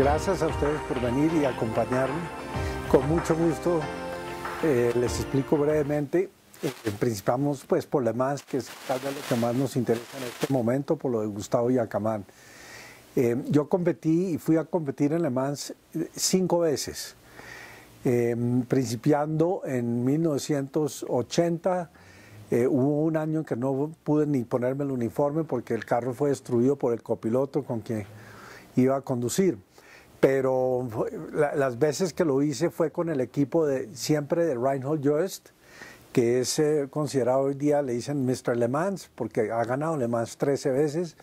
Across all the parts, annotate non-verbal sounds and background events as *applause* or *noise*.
gracias a ustedes por venir y acompañarme. Con mucho gusto eh, les explico brevemente. Eh, principamos pues por lo más que es tal vez lo que más nos interesa en este momento, por lo de Gustavo Yacamán. Eh, yo competí y fui a competir en Le Mans cinco veces, principiando en 1980. hubo un año en que no pude ni ponerme el uniforme porque el carro fue destruido por el copiloto con quien iba a conducir pero las veces que lo hice fue con el equipo de siempre de Reinhold Joest, que es eh, considerado hoy día, le dicen Mr. Le Mans, porque ha ganado Le Mans 13 veces.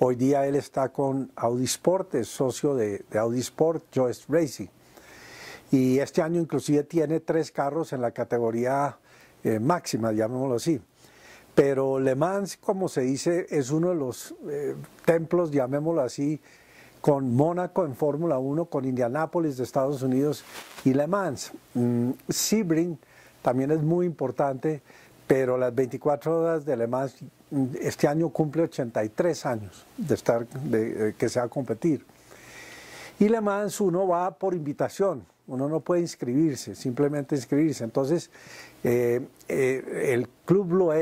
Hoy día él está con Audi Sport, es socio de, Audi Sport, Joest Racing. Y este año inclusive tiene tres carros en la categoría eh, máxima, llamémoslo así. Pero Le Mans, como se dice, es uno de los eh, templos, llamémoslo así, con Mónaco en Fórmula 1, con Indianápolis de Estados Unidos y Le Mans. Mm, Sebring también es muy importante, pero las 24 horas de Le Mans mm, este año cumple 83 años de estar, de, que se va a competir. Y Le Mans uno va por invitación, uno no puede inscribirse, simplemente inscribirse. Entonces, eh, eh, el Club Blue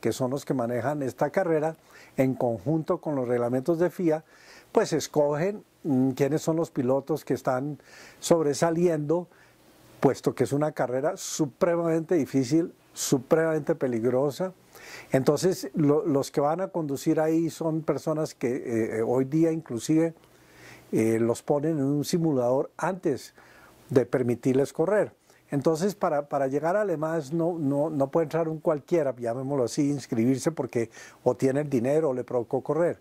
que son los que manejan esta carrera, en conjunto con los reglamentos de FIA, pues escogen mm, quiénes son los pilotos que están sobresaliendo, puesto que es una carrera supremamente difícil, supremamente peligrosa. Entonces, los que van a conducir ahí son personas que eh, hoy día inclusive eh, los ponen en un simulador antes de permitirles correr. Entonces, para, para llegar a Alemás no, no, no puede entrar un cualquiera, llamémoslo así, inscribirse porque o tiene el dinero o le provocó correr.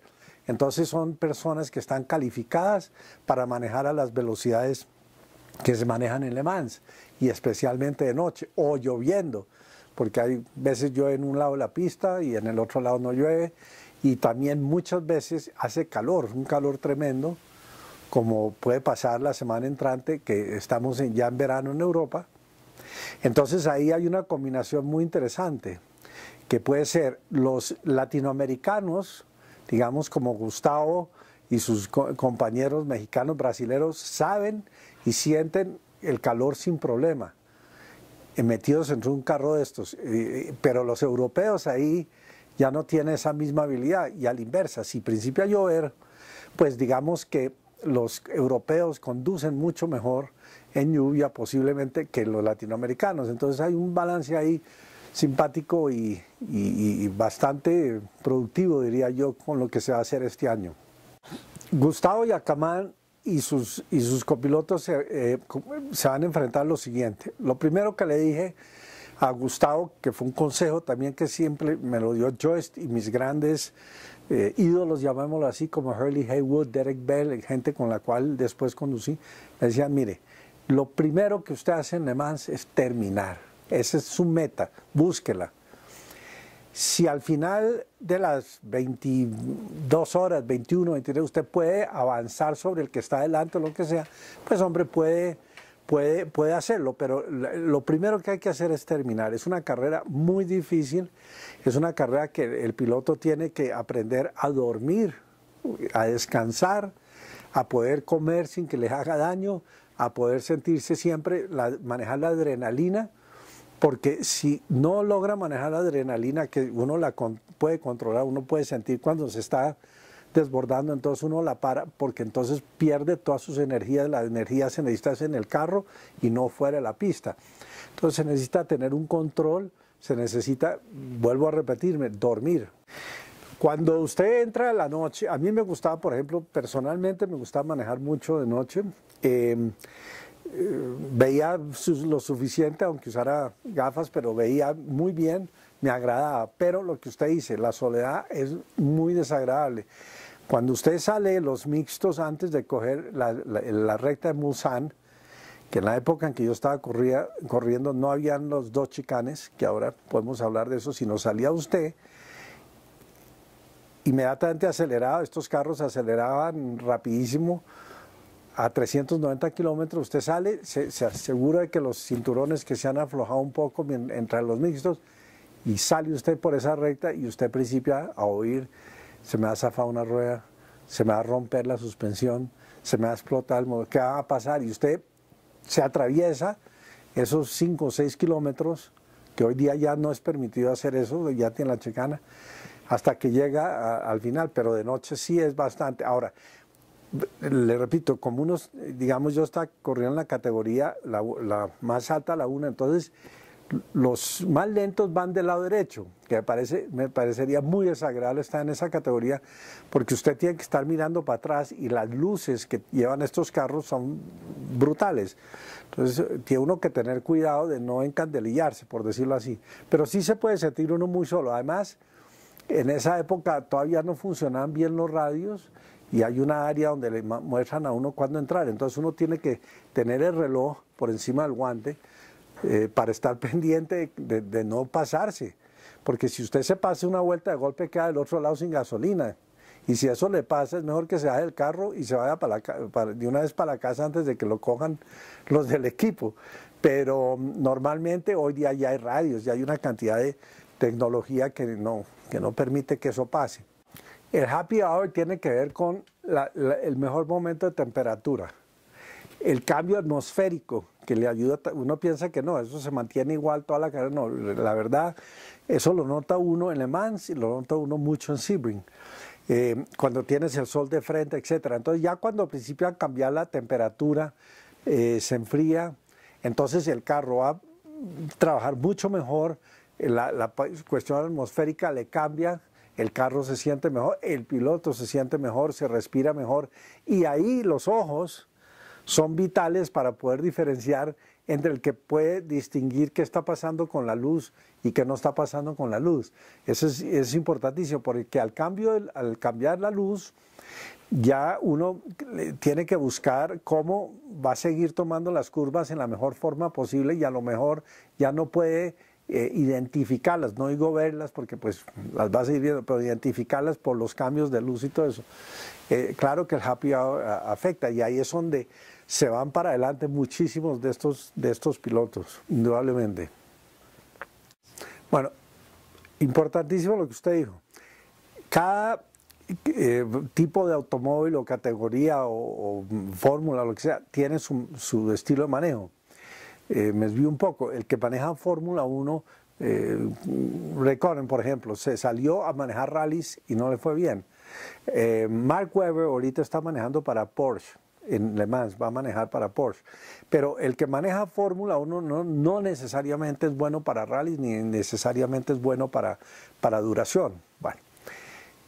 Entonces son personas que están calificadas para manejar a las velocidades que se manejan en Le Mans y especialmente de noche o lloviendo, porque hay veces llueve en un lado de la pista y en el otro lado no llueve y también muchas veces hace calor, un calor tremendo, como puede pasar la semana entrante que estamos ya en verano en Europa. Entonces ahí hay una combinación muy interesante, que puede ser los latinoamericanos digamos, como Gustavo y sus compañeros mexicanos, brasileros, saben y sienten el calor sin problema, eh, metidos en un carro de estos. Pero los europeos ahí ya no tienen esa misma habilidad. Y a la inversa, si principia a llover, pues digamos que los europeos conducen mucho mejor en lluvia posiblemente que los latinoamericanos. Entonces hay un balance ahí simpático y, bastante productivo, diría yo, con lo que se va a hacer este año. Gustavo Yacamán y sus, y sus copilotos se, eh, se van a enfrentar lo siguiente. Lo primero que le dije a Gustavo, que fue un consejo también que siempre me lo dio Joyce y mis grandes eh, ídolos, llamémoslo así, como Hurley Haywood, Derek Bell, gente con la cual después conducí, me decían, mire, lo primero que usted hace en Le Mans es terminar esa es su meta, búsquela. Si al final de las 22 horas, 21, 23, usted puede avanzar sobre el que está adelante o lo que sea, pues hombre, puede, puede, puede hacerlo, pero lo primero que hay que hacer es terminar. Es una carrera muy difícil, es una carrera que el piloto tiene que aprender a dormir, a descansar, a poder comer sin que le haga daño, a poder sentirse siempre, manejar la adrenalina porque si no logra manejar la adrenalina que uno la puede controlar, uno puede sentir cuando se está desbordando, entonces uno la para porque entonces pierde todas sus energías, la energía se necesita en el carro y no fuera de la pista. Entonces se necesita tener un control, se necesita, vuelvo a repetirme, dormir. Cuando usted entra a la noche, a mí me gustaba, por ejemplo, personalmente me gustaba manejar mucho de noche. Eh, veía lo suficiente, aunque usara gafas, pero veía muy bien, me agradaba. Pero lo que usted dice, la soledad es muy desagradable. Cuando usted sale los mixtos antes de coger la, recta de Mulsanne, que en la época en que yo estaba corriendo no habían los dos chicanes, que ahora podemos hablar de eso, sino salía usted, inmediatamente aceleraba, estos carros aceleraban rapidísimo, a 390 kilómetros, usted sale, se, asegura de que los cinturones que se han aflojado un poco entre los mixtos y sale usted por esa recta y usted principia a oír, se me ha zafado una rueda, se me va a romper la suspensión, se me va a explotar el motor, ¿qué va a pasar? Y usted se atraviesa esos 5 o 6 kilómetros, que hoy día ya no es permitido hacer eso, ya tiene la chicana, hasta que llega al final, pero de noche sí es bastante. Ahora, le repito, como unos, digamos, yo está corriendo en la categoría la, la más alta, la 1, entonces los más lentos van del lado derecho, que me, parece, me parecería muy desagradable estar en esa categoría, porque usted tiene que estar mirando para atrás y las luces que llevan estos carros son brutales. Entonces tiene uno que tener cuidado de no encandelillarse, por decirlo así. Pero sí se puede sentir uno muy solo. Además, en esa época todavía no funcionaban bien los radios y hay una área donde le muestran a uno cuándo entrar. Entonces uno tiene que tener el reloj por encima del guante eh, para estar *laughs* pendiente de, no pasarse. Porque si usted se pase una vuelta de golpe queda del otro lado sin gasolina. Y si eso le pasa, es mejor que se baje del carro y se vaya de una vez para la casa antes de que lo cojan los del equipo. Pero mm, normalmente hoy día ya hay radios, ya hay una cantidad de tecnología que no, que no permite que eso pase. El happy hour tiene que ver con el mejor momento de temperatura. El cambio atmosférico que le ayuda, uno piensa que no, eso se mantiene igual toda la carrera, no, la verdad, eso lo nota uno en Le Mans y lo nota uno mucho en Sebring. Eh, cuando tienes el sol de frente, etcétera. Entonces ya cuando principia a cambiar la temperatura, eh, se enfría, entonces el carro va a trabajar mucho mejor, la, la cuestión atmosférica le cambia, el carro se siente mejor, el piloto se siente mejor, se respira mejor y ahí los ojos son vitales para poder diferenciar entre el que puede distinguir qué está pasando con la luz y qué no está pasando con la luz. Eso es, importantísimo porque al, cambio, al cambiar la luz, ya uno tiene que buscar cómo va a seguir tomando las curvas en la mejor forma posible y a lo mejor ya no puede eh, identificarlas, no digo verlas porque pues las va a seguir viendo, pero identificarlas por los cambios de luz y todo eso. Eh, claro que el happy hour afecta y ahí es donde se van para adelante muchísimos de estos, de estos pilotos, indudablemente. Bueno, importantísimo lo que usted dijo. Cada eh, tipo de automóvil o categoría o, fórmula, lo que sea, tiene su, su estilo de manejo. Eh, me desvío un poco. El que maneja Fórmula 1, eh, por ejemplo, se salió a manejar rallies y no le fue bien. Eh, Mark Webber ahorita está manejando para Porsche en Le Mans, va a manejar para Porsche. Pero el que maneja Fórmula 1 no, no, necesariamente es bueno para rallies ni necesariamente es bueno para, para duración.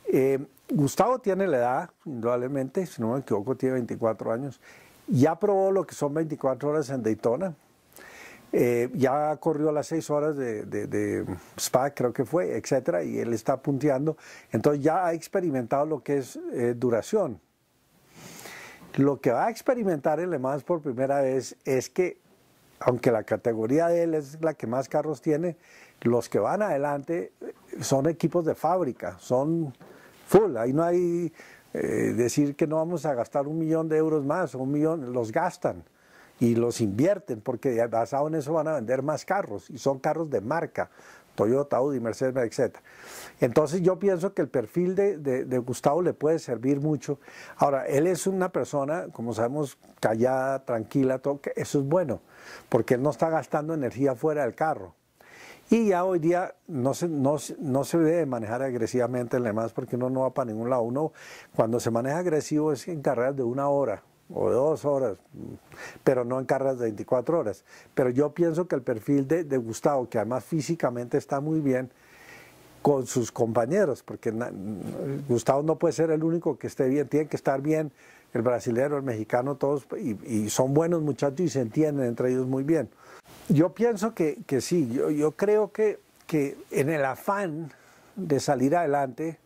Eh, Gustavo tiene la edad, indudablemente, si no me equivoco, tiene 24 años. Ya probó lo que son 24 horas en Daytona. Eh, ya corrió las 6 horas de, Spa, creo que fue, etcétera, y él está punteando. Entonces ya ha experimentado lo que es eh, duración. Lo que va a experimentar en Le Mans por primera vez es que, aunque la categoría de él es la que más carros tiene, los que van adelante son equipos de fábrica, son full. Ahí no hay eh, decir que no vamos a gastar un millón de euros más un millón, los gastan y los invierten porque basado en eso van a vender más carros y son carros de marca. Toyota, Audi, Mercedes, etc. Entonces yo pienso que el perfil de, Gustavo le puede servir mucho. Ahora, él es una persona, como sabemos, callada, tranquila, todo, eso es bueno, porque él no está gastando energía fuera del carro. Y ya hoy día no se, no, se debe manejar agresivamente Mans porque uno no va para ningún lado. Uno, cuando se maneja agresivo es en carreras de una hora o dos horas, pero no en carreras de 24 horas. Pero yo pienso que el perfil de, Gustavo, que además físicamente está muy bien, con sus compañeros, porque Gustavo no puede ser el único que esté bien, tiene que estar bien el brasilero, el mexicano, todos, y, son buenos muchachos y se entienden entre ellos muy bien. Yo pienso que, sí, yo, yo creo que, que en el afán de salir adelante,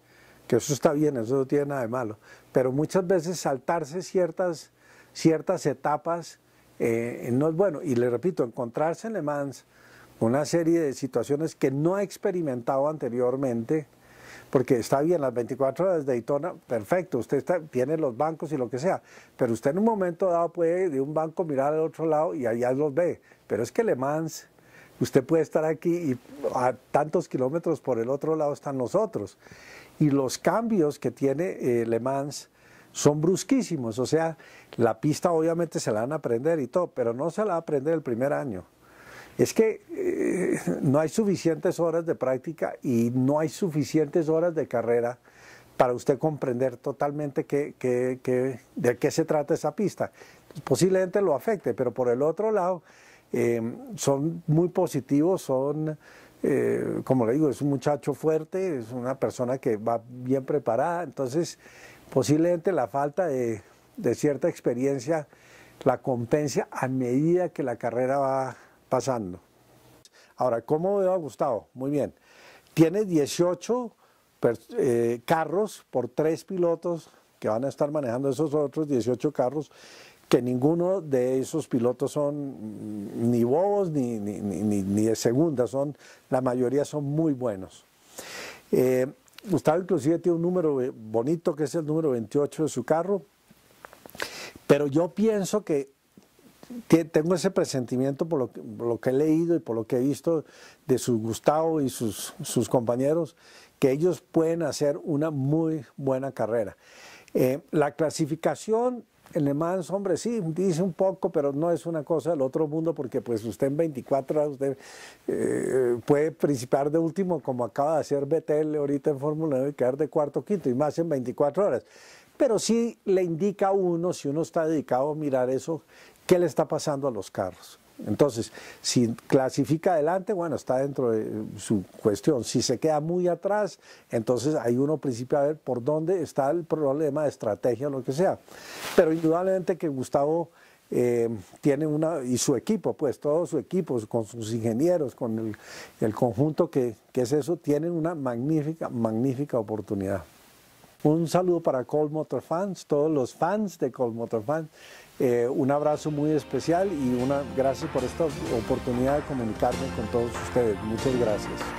que eso está bien, eso no tiene nada de malo, pero muchas veces saltarse ciertas, ciertas etapas eh, no es bueno. Y le repito, encontrarse en Le Mans una serie de situaciones que no ha experimentado anteriormente, porque está bien, las 24 horas de Daytona, perfecto, usted tiene los bancos y lo que sea, pero usted en un momento dado puede de un banco mirar al otro lado y allá los ve, pero es que Le Mans, usted puede estar aquí y a tantos kilómetros por el otro lado están los otros y los cambios que tiene eh, Le Mans son brusquísimos, o sea, la pista obviamente se la van a aprender y todo, pero no se la va a aprender el primer año. Es que eh, no hay suficientes horas de práctica y no hay suficientes horas de carrera para usted comprender totalmente qué, de qué se trata esa pista. Posiblemente lo afecte, pero por el otro lado, eh, son muy positivos, son, eh, como le digo, es un muchacho fuerte, es una persona que va bien preparada, entonces posiblemente la falta de, de cierta experiencia la compensa a medida que la carrera va pasando. Ahora, ¿cómo veo a Gustavo? Muy bien. Tiene 18 eh, carros por tres pilotos que van a estar manejando esos otros 18 carros, que ninguno de esos pilotos son ni bobos ni, ni, de segunda, son, la mayoría son muy buenos. Eh, Gustavo inclusive tiene un número bonito que es el número 28 de su carro, pero yo pienso que tengo ese presentimiento por lo, que, he leído y por lo que he visto de su Gustavo y sus, compañeros, que ellos pueden hacer una muy buena carrera. Eh, la clasificación en Le Mans, hombre, sí, dice un poco, pero no es una cosa del otro mundo porque pues usted en 24 horas usted, eh, puede principar de último como acaba de hacer BTL ahorita en Fórmula 9 y quedar de cuarto quinto y más en 24 horas. Pero sí le indica a uno, si uno está dedicado a mirar eso, qué le está pasando a los carros. Entonces, si clasifica adelante, bueno, está dentro de su cuestión. Si se queda muy atrás, entonces hay uno principio a ver por dónde está el problema de estrategia o lo que sea. Pero indudablemente que Gustavo eh, tiene una, y su equipo, pues todo su equipo, con sus ingenieros, con el, conjunto que, es eso, tienen una magnífica, magnífica oportunidad. Un saludo para Cold Motor Fans, todos los fans de Cold Motor Fans. Eh, un abrazo muy especial y una gracias por esta oportunidad de comunicarme con todos ustedes. Muchas gracias.